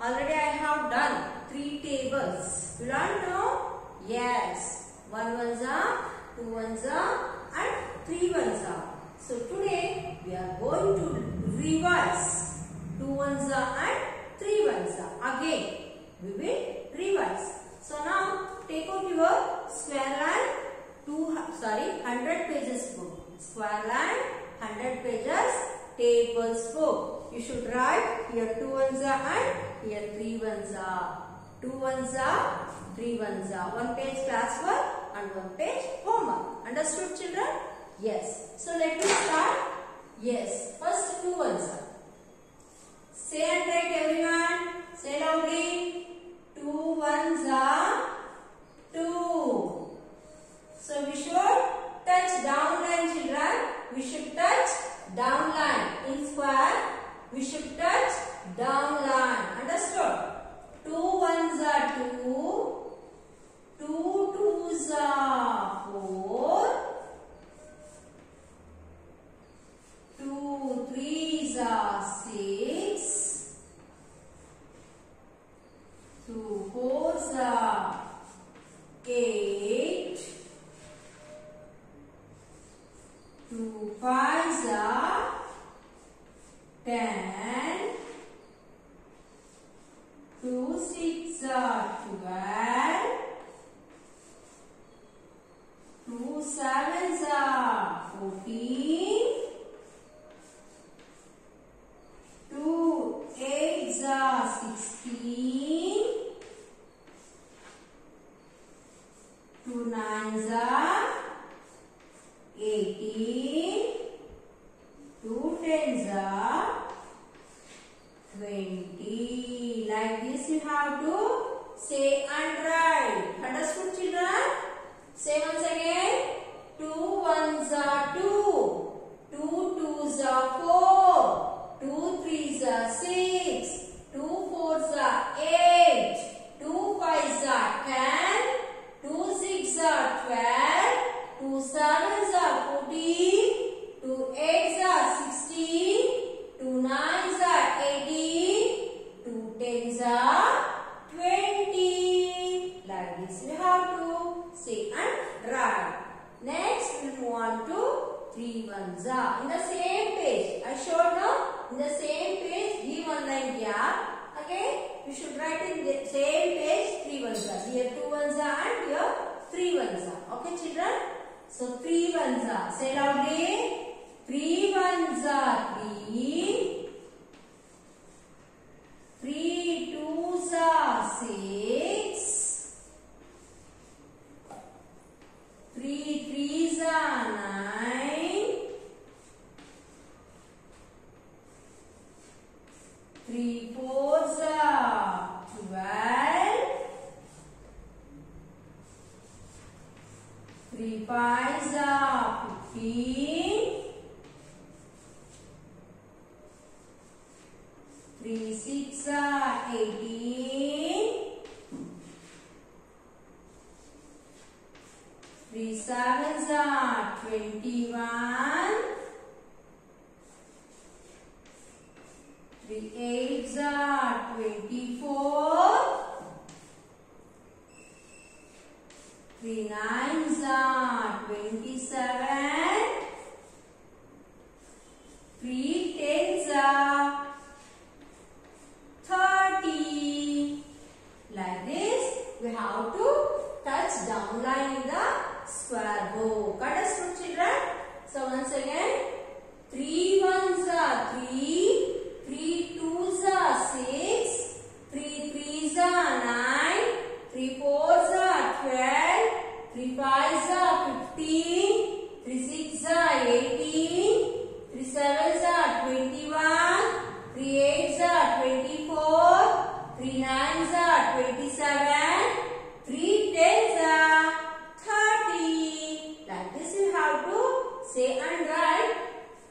Already I have done three tables. You learn now? Yes. One ones are, two ones are and three ones are. So today we are going to reverse. Two ones are and three ones are. Again we will reverse. So now take out your square line two sorry hundred pages book. Square line hundred pages tables book. You should write here two ones are and here three ones are. Two ones are, three ones are. One page class work and one page homework. Understood children? Yes. So let me start. Yes. First two ones are. Say and write everyone. Say loudly. Two ones are two. So we should touch down line children. We should touch down line. In square, we should touch down line. Understood? Two ones are two. Two twos are four. Two threes are six. Two fours are eight. 10, are 12, 2 are 14, 8 are 16, are 18, 2 are twenty. Like this you have to say and write. Understood children? Say once again. Two ones are two. Two twos are four. Two threes are six. Two fours are eight. Two fives are ten. Two six are twelve. Two sevens are fourteen. Two eights are sixteen. Two nines are eighteen. Two tens are twenty. Like to say and write. Next we on to three ones are. In the same page. I showed now. In the same page, give one line gap. Okay. You should write in the same page three ones are. Here two ones are and here three ones are. Okay children. So three ones are. Say loudly. Three ones are three. Three twos are six. Three threes are nine. Three fours are twelve. Three fives are fifteen. Three six eighteen. Three sevens are twenty-one. Three eights are twenty-four. Three nines are twenty-seven. Three tens are thirty. Like this, we have to touch down line in the square book. Understood children? So once again, three ones are three, three twos are six, three threes are nine, three fours are twelve, three fives are fifteen, three six are eighteen, three sevens are twenty-one, three eights are twenty-four, three nines are twenty-seven, three tens are thirty. Like this you have to say and write.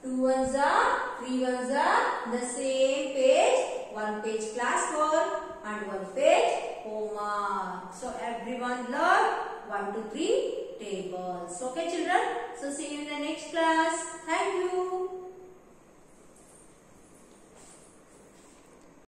Two ones are, are the same page. One page class work and one page homework. So everyone learn one, two, three tables. Okay children? So see you in the next class. Thank you.